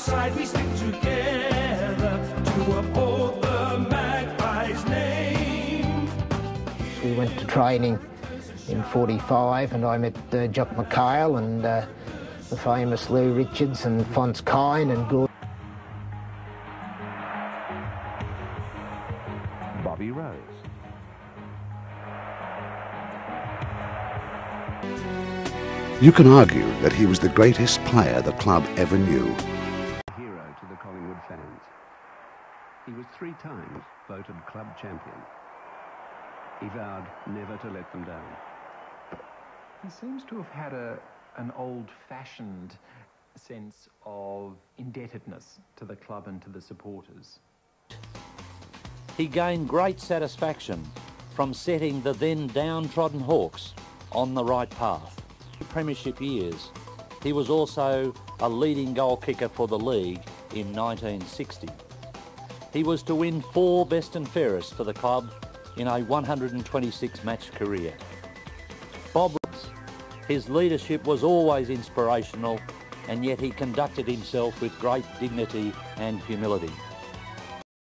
side we stick together to uphold the Magpies name. We went to training in 45 and I met uh, Jock McHale and uh, the famous Lou Richards and Phonse Kyne and Gordon. Bobby Rose. You can argue that he was the greatest player the club ever knew. Hero to the Collingwood fans. He was three times voted club champion. He vowed never to let them down. He seems to have had a, an old-fashioned sense of indebtedness to the club and to the supporters. He gained great satisfaction from setting the then downtrodden Hawks on the right path. Premiership years, he was also a leading goal kicker for the league in 1960. He was to win four best and fairest for the club in a 126 match career. Bob his leadership was always inspirational and yet he conducted himself with great dignity and humility.